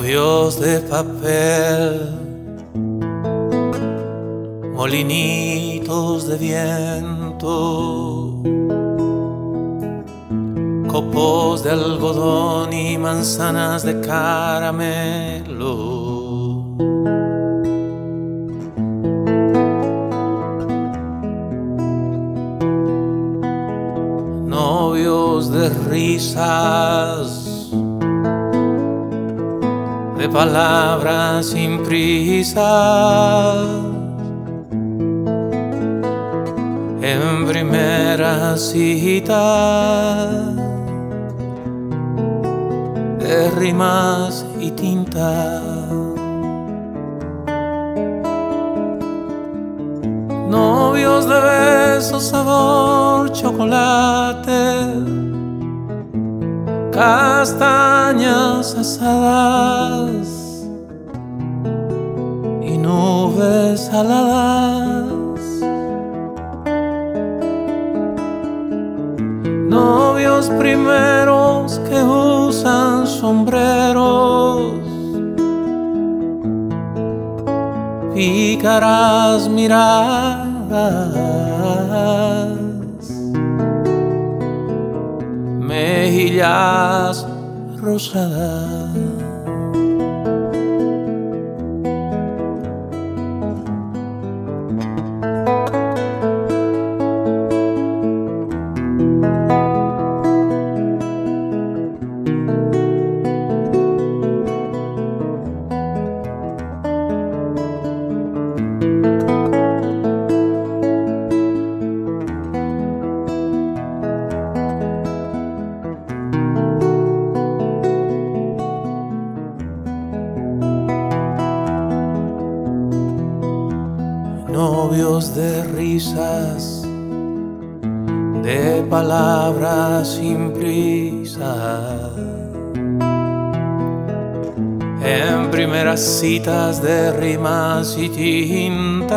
novios de papel, molinitos de viento, copos de algodón y manzanas de caramelo. Novios de risas de palabras sin prisa. En primera cita de rimas y tinta. Novios de besos, sabor, chocolate castañas asadas y nubes aladas. Novios primeros que usan sombreros, pícaras miradas mejillas rosadas. Novios de risas, de palabras sin prisa. En primeras citas de rimas y tintas.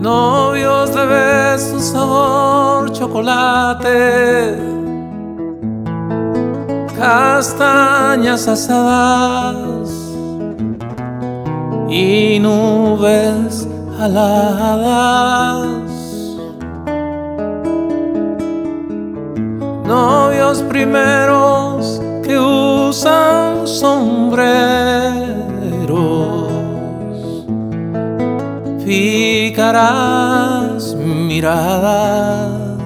Novios de besos, sabor, chocolate. Castañas asadas y nubes aladas. Novios primeros que usan sombreros, pícaras miradas,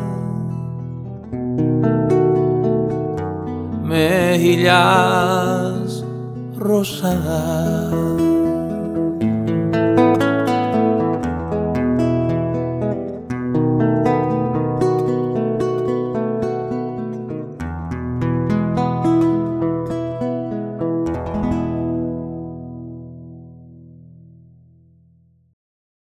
mejillas rosadas.